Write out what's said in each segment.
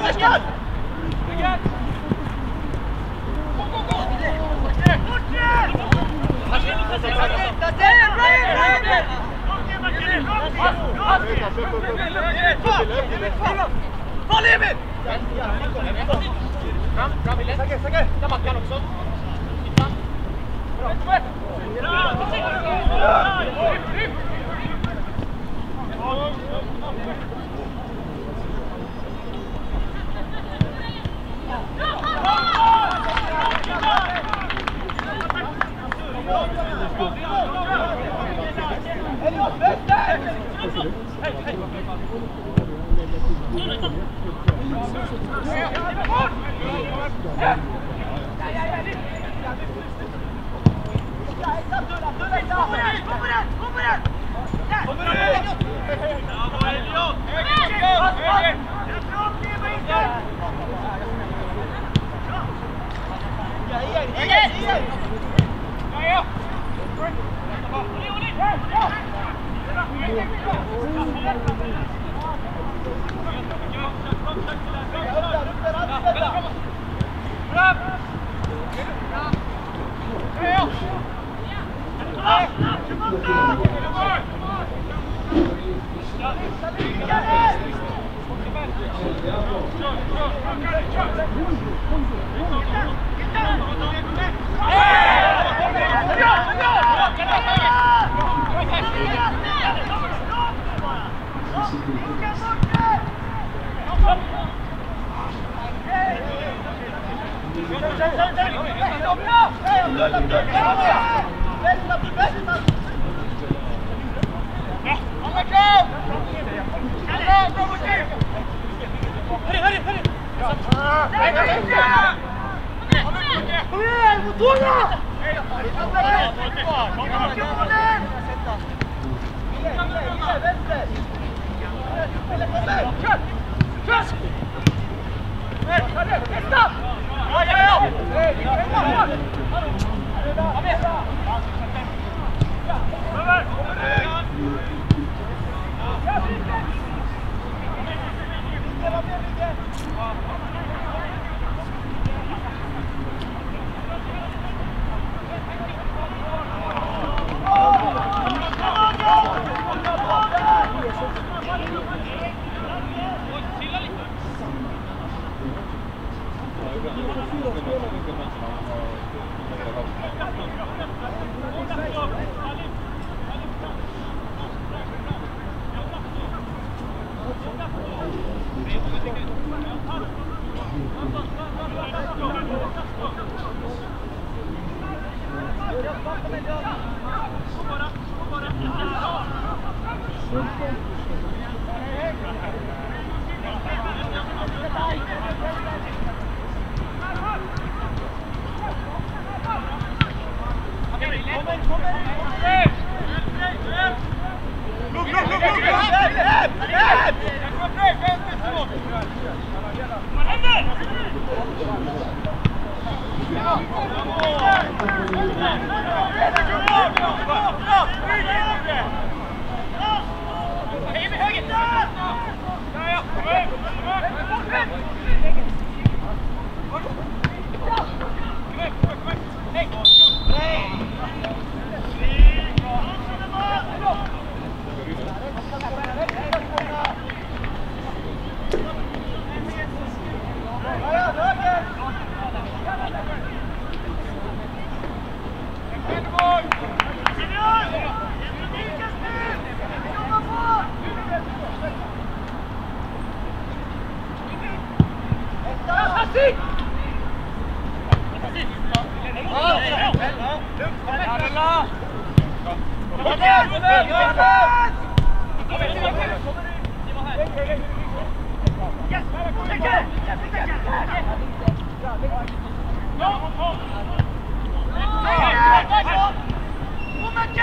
Let's go! Elliot, let's go! Yeah. ¡Gracias!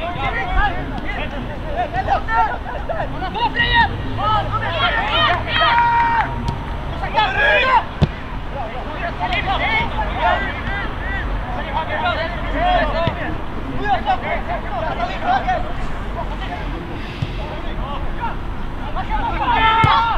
Let's go!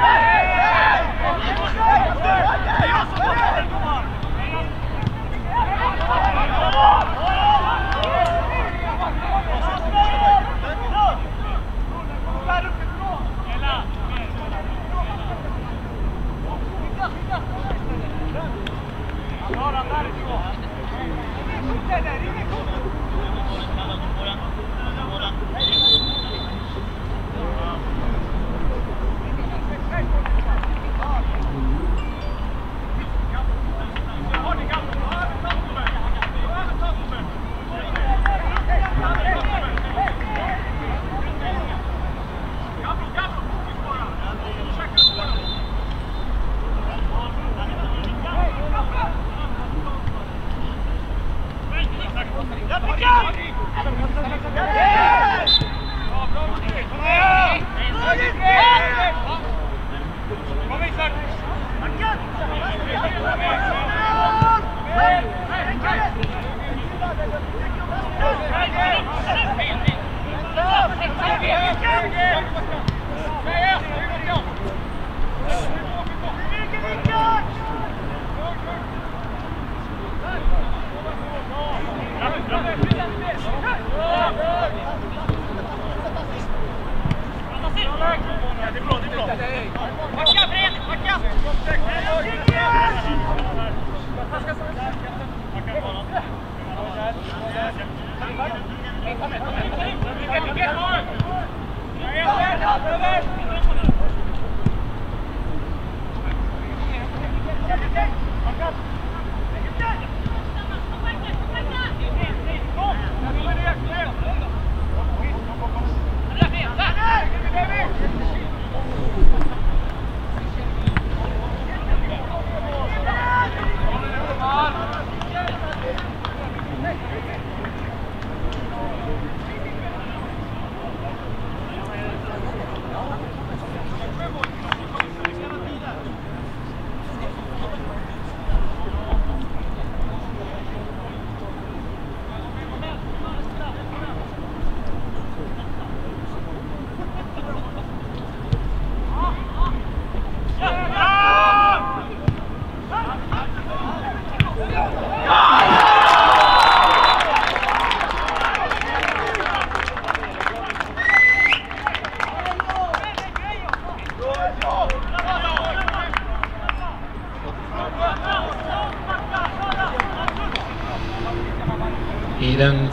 Yeah.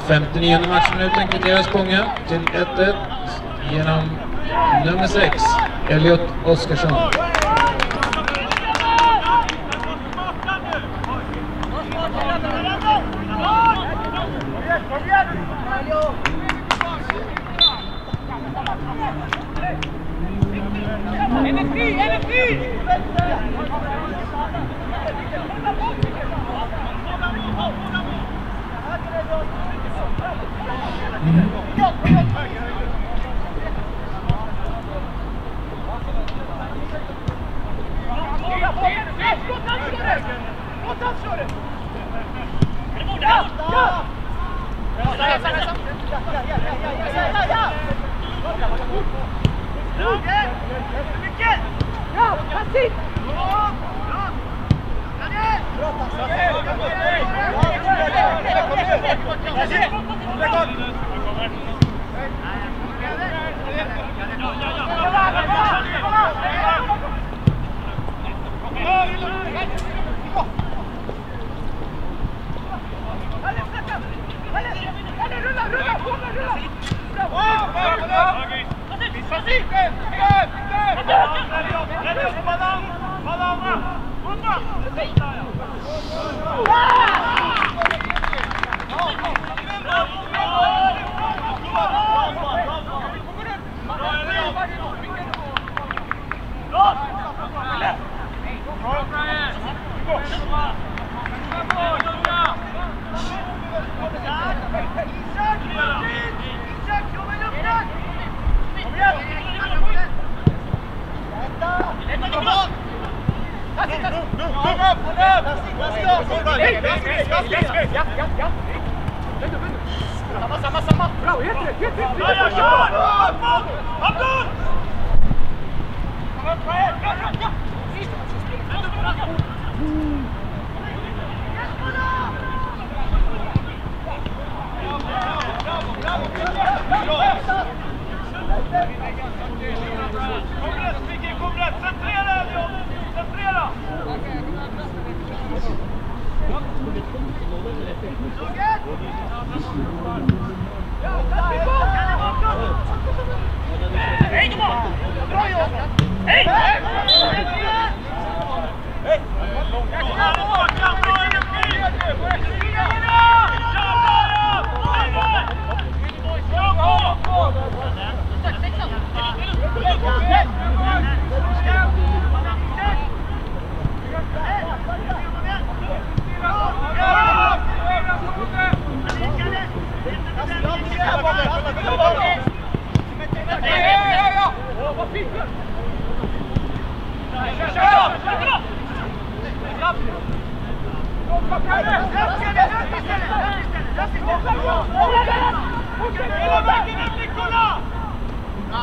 59 matchminuten kvitterar Spånga till 1-1 genom nummer 6, Elliot Oskarsson. Energi, energi! Samma, samma, samma! Bra, jätte, jätte! Ja, ja, kör! Abdul! Kom Wow! Kom igjen, Stikke! Kom igjen! Sett Hey, come on! Throw you! Hey! hey.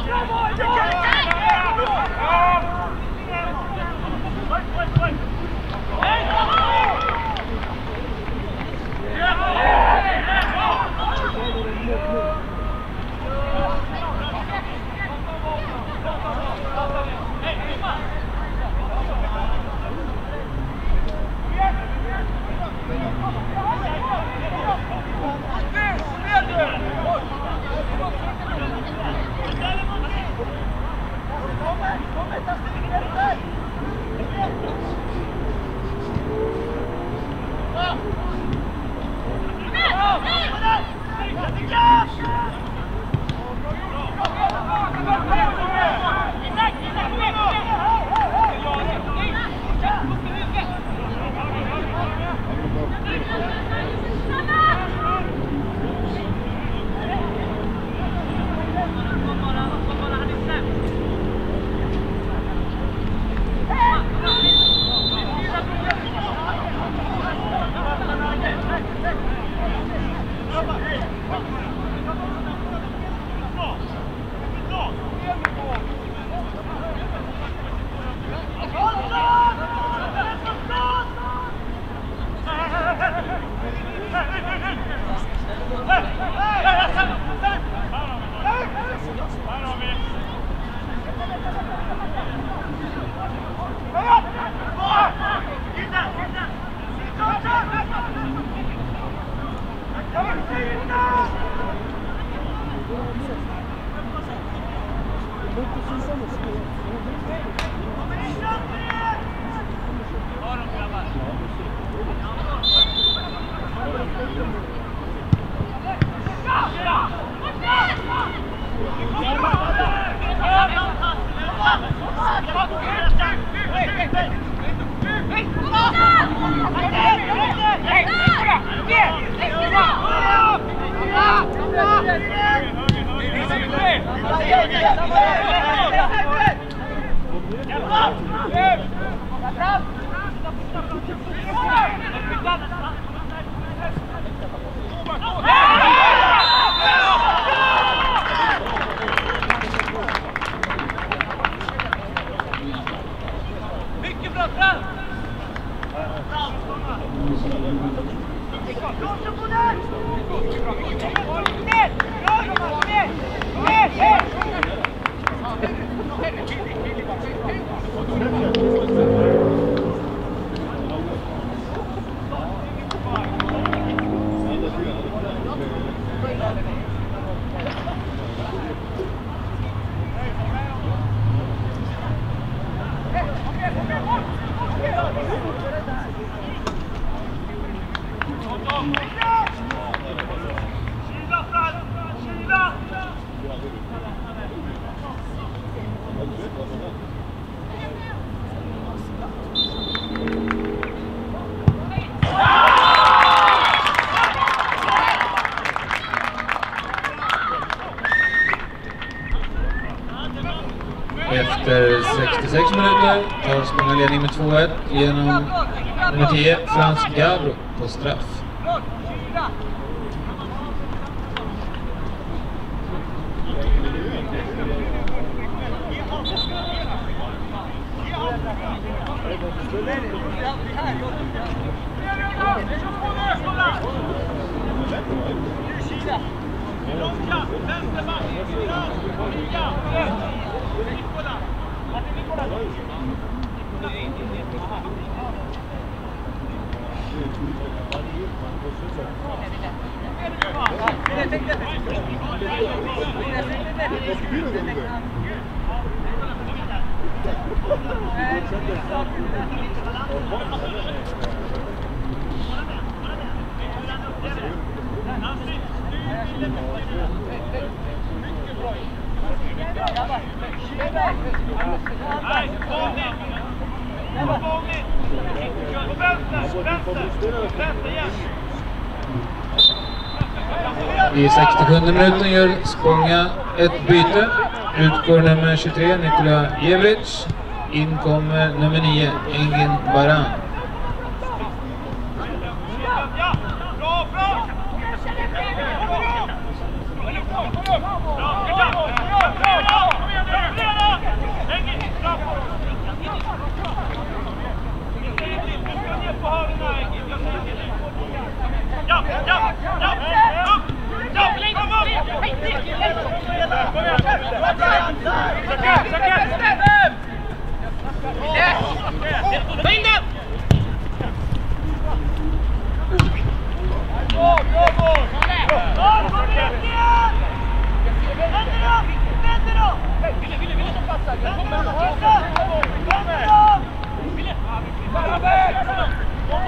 Bravo, Yeah! Efter 66 minuter Spånga ledning med 2-1 genom nummer 10 Frans Gabro på straff. I 67 minuten gör Spånga ett byte. Utgår nummer 23 Nikola Jevric. In kommer nummer 9 Engin Baran. Come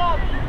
on!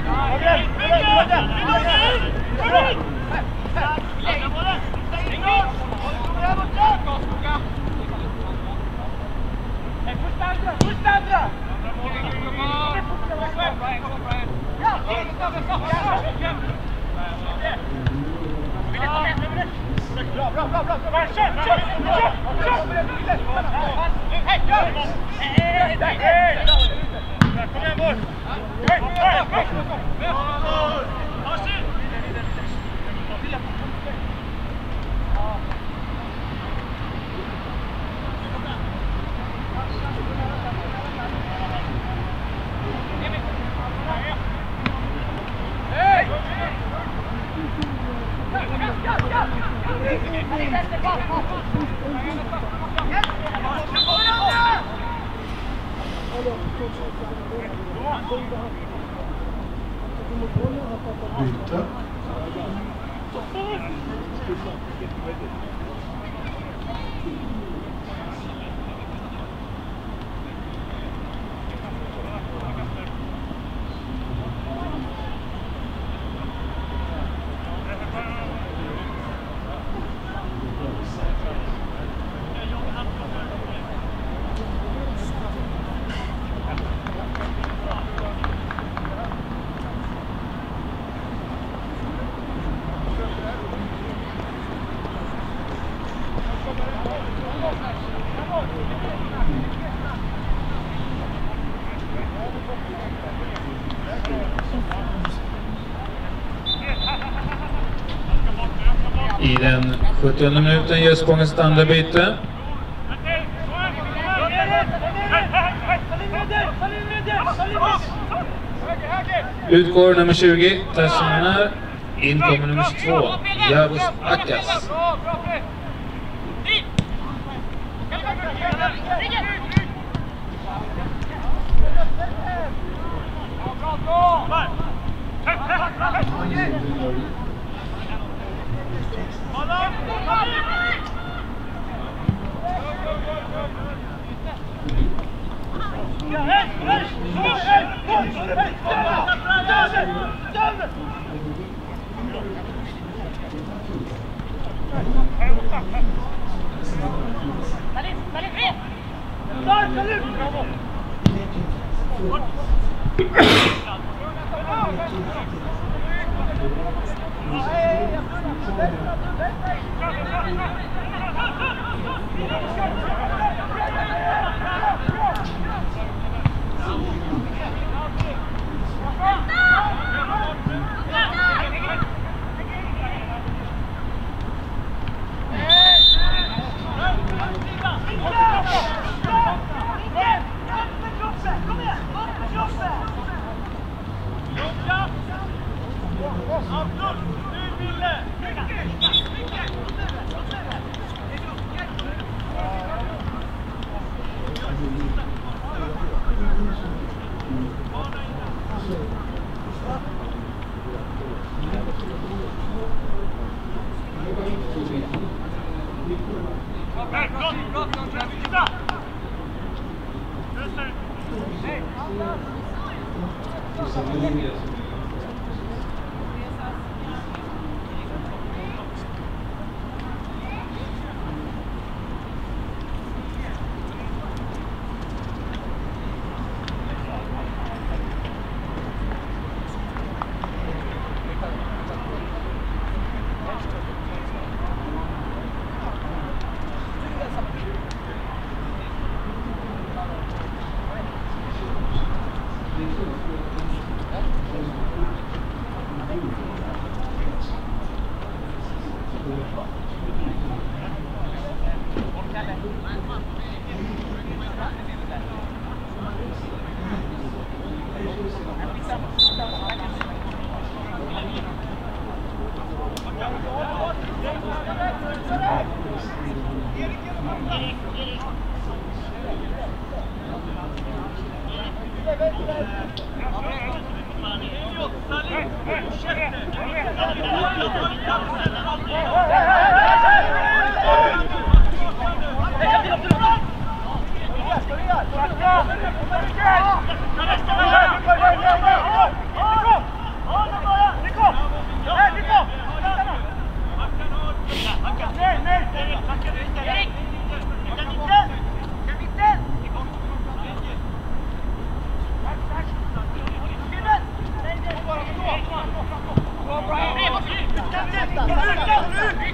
Kom igjen, Bård! Hey, hey, hey, 70 minuten görs på en standardbyte. Utgår nummer 20, Tashanar. In kommer nummer 22, Javos Akas. Bra, bra, bra! Bravo. Thank you.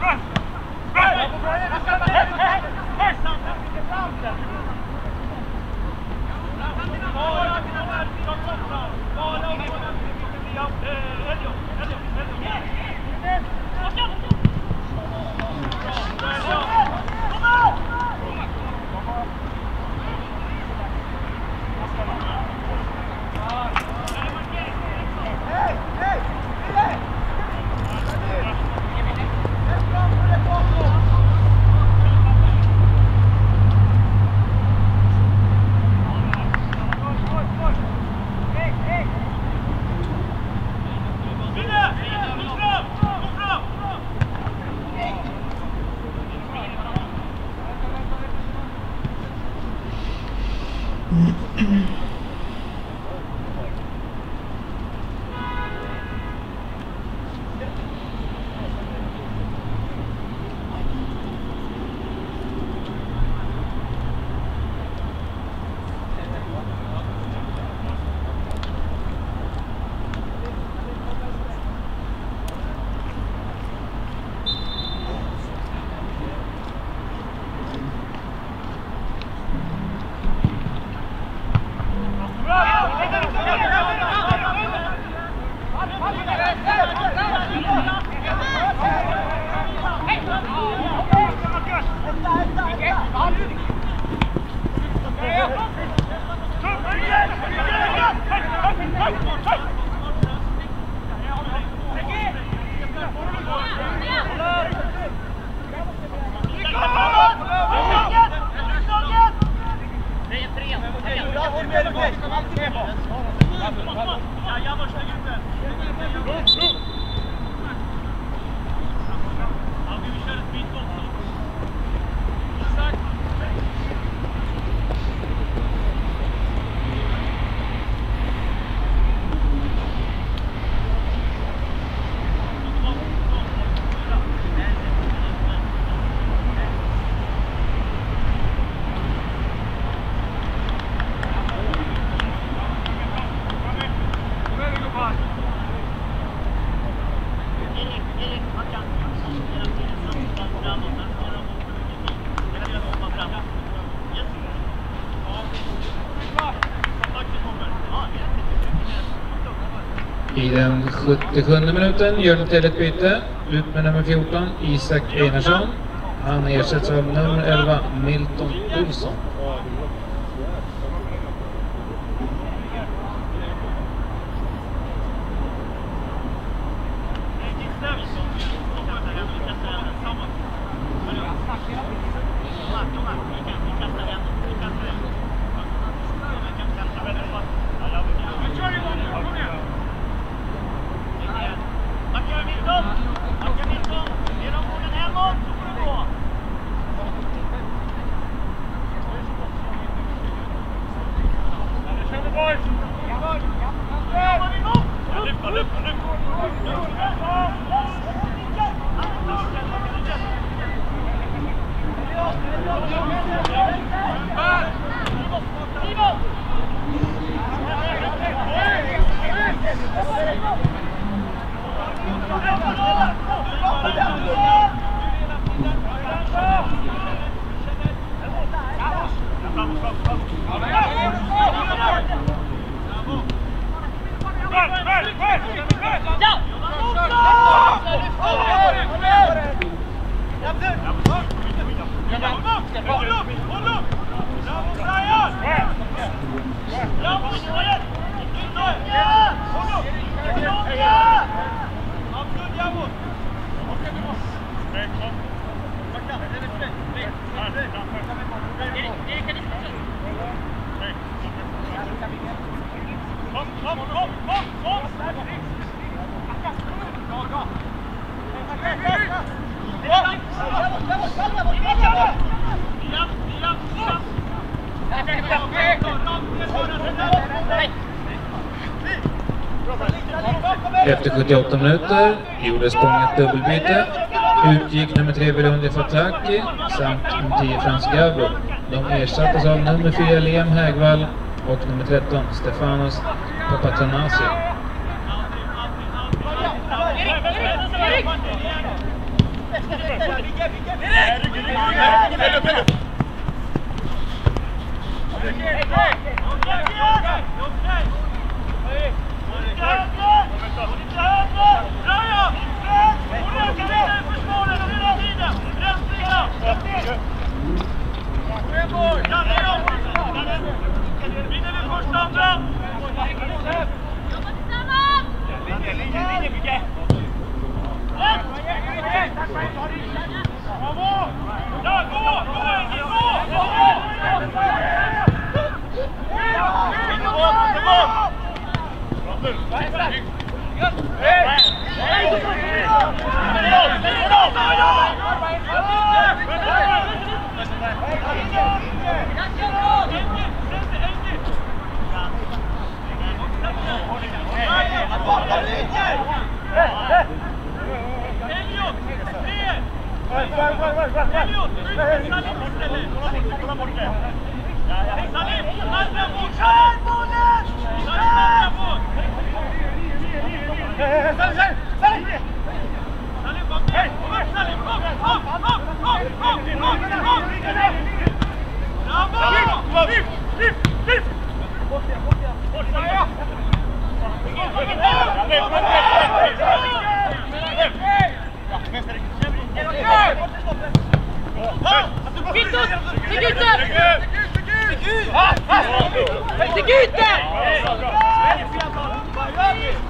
Kom 77 minuten gör Norrtälje ett byte. Ut med nummer 14, Isak Einarsson. Han ersätts av nummer 11, Milton Olsson. Efter 78 minuter gjorde språnget dubbelbyte. Utgick nummer 3 Belundi Fataki samt nummer 10 Frans Gavro. De ersattes av nummer 4 Liam Hägvall och nummer 13 Stefanos Papatanasio. Salim! Salim! Salim! Salim! Sigurd! Sigurd!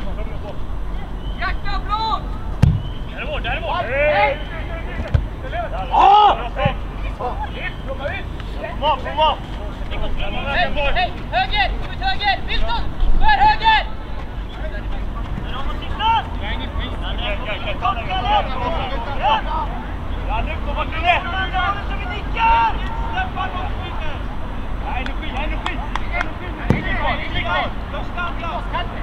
Däremot, däremot! Åh! Kom av, kom av! Hej, höger! Ut höger! Wilson! För höger! Men om du tittar! Det är ingen skit. Ja, nu kommer du ner! Så vi nickar! Släppar bort skiten! Energi, energi! Energi! Ligg kvar! energi! kvar! Loss kanten!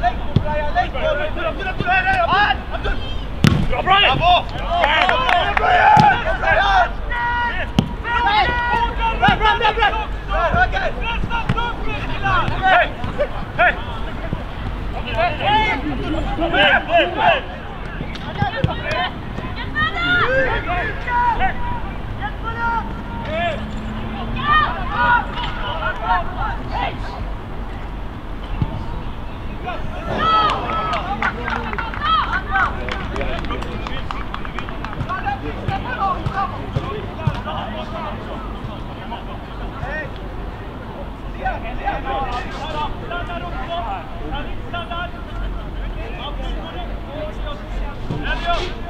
Let's go! Hey! Let's go.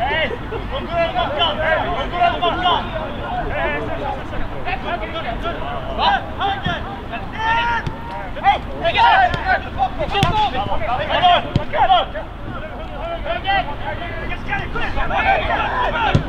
Hey! Come on! Come on!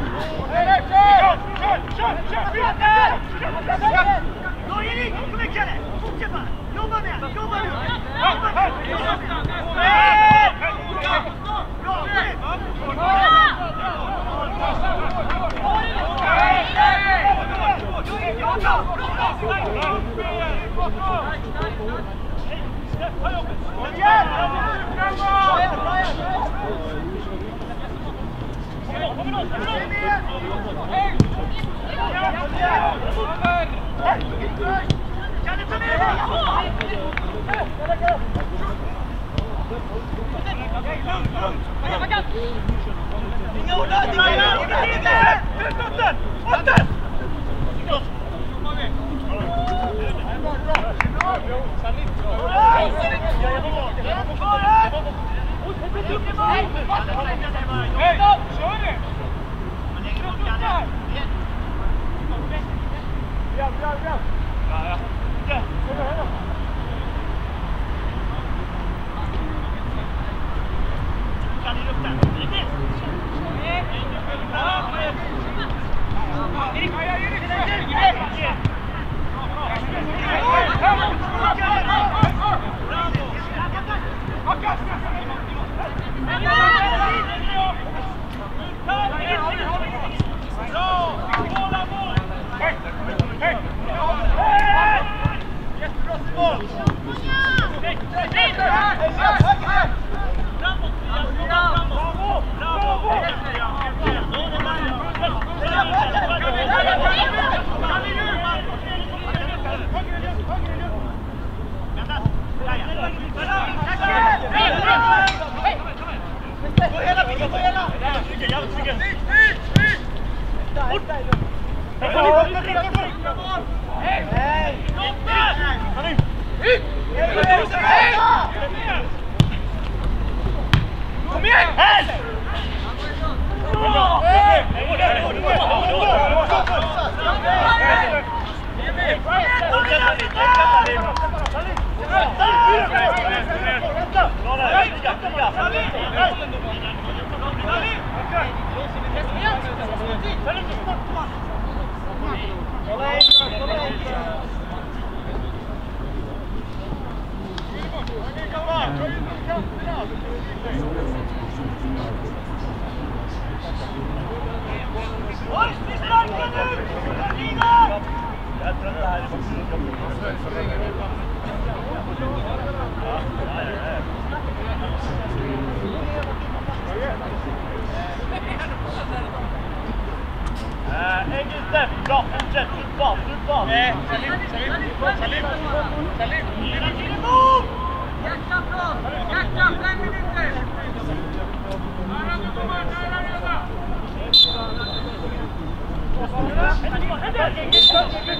Yeah!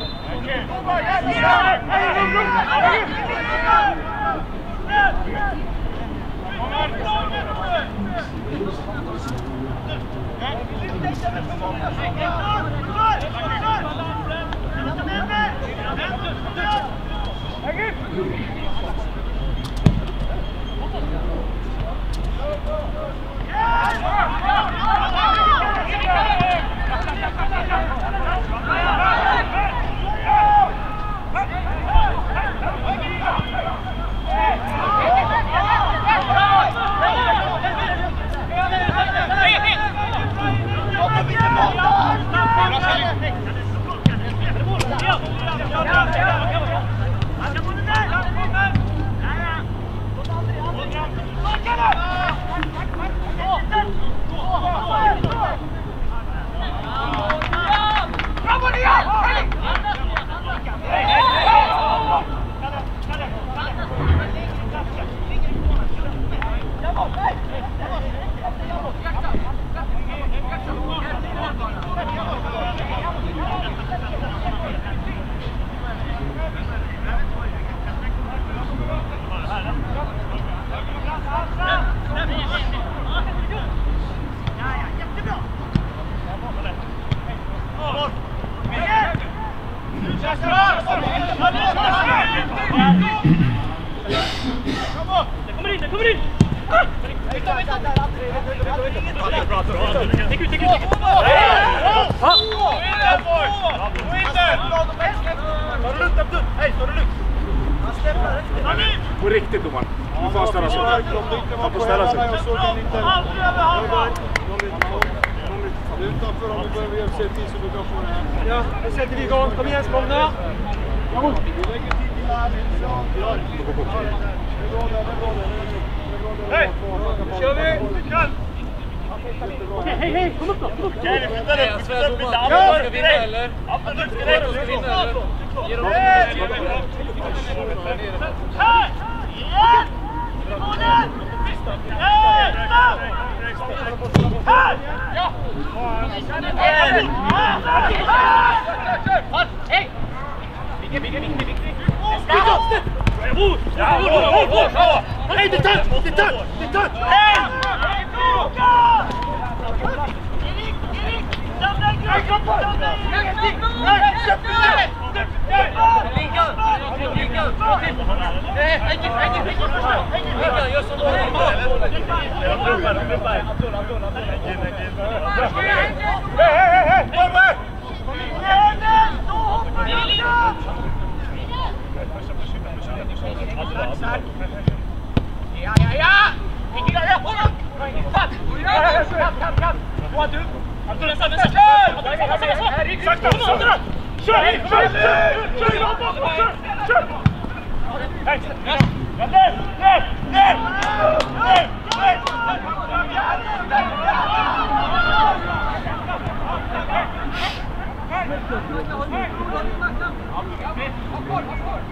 Come on! På riktigt domaren. Nu får han ställa sig. Han får ställa sig. Aldrig över! Utanför om vi behöver hjälp, säg till så du kan få den. Ja, nu sätter vi igång. Kom igen, Spånga! Yavuz. Hey, Şöyle, Can. Hey, hey, hey, kom upp då, kom upp! Jävligt, flytta den, flytta den lite! Använd den direkt! Använd den direkt! Ge dem Här! Igen! Månen! Här! Här! Här! Här! Gib ihm, gib ihm, gib ihm. Bravo! Bravo! Bravo! Bravo! Hey, the touch! The touch! The touch! Hey! Hey, hey, hey, hey! Of course, of course.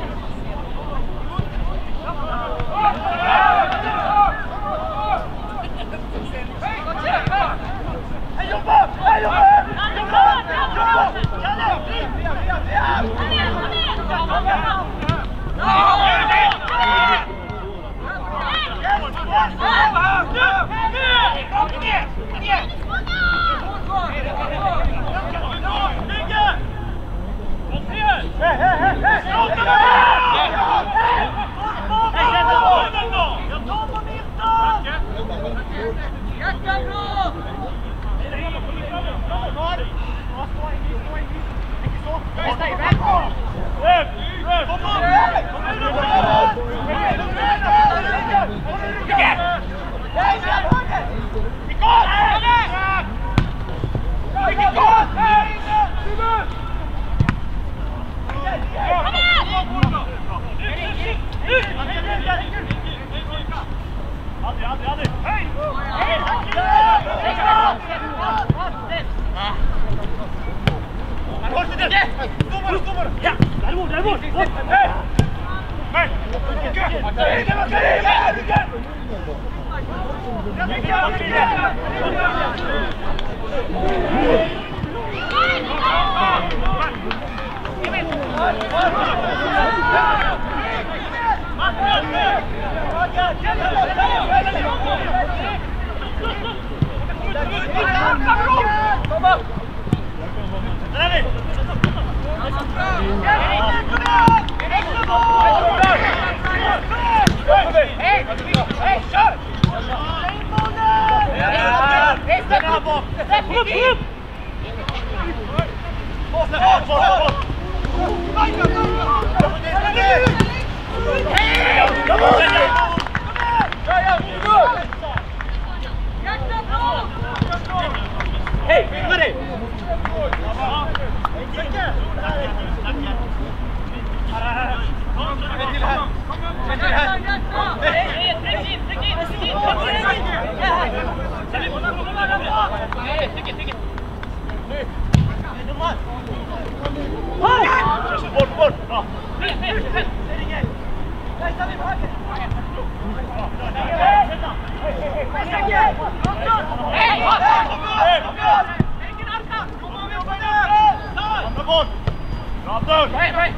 boot. Right, right.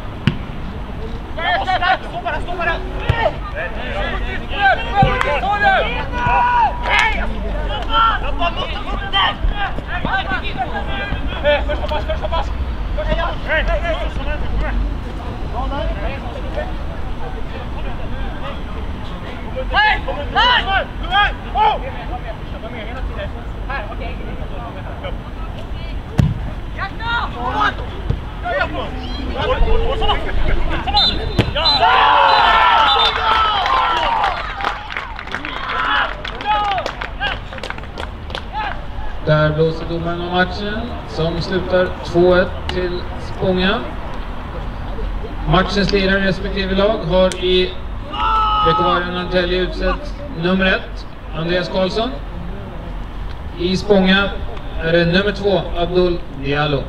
Vamos, Renato, estou parado, estou parado. Fecha o passo, fecha o passo. Fecha o passo. Ei, ei, ei. Não, não, não. Hey! Hey! Hey! Oh! Hey, okay. Ja, genau! Ja, ja, ja. Där blåser domaren om matchen som slutar 2-1 till Spånga. Matchens lirare respektive lag har i Växjövargen Norrtälje utsett nummer ett, Andreas Karlsson. I Spånga är det nummer två, Abdul Diallo.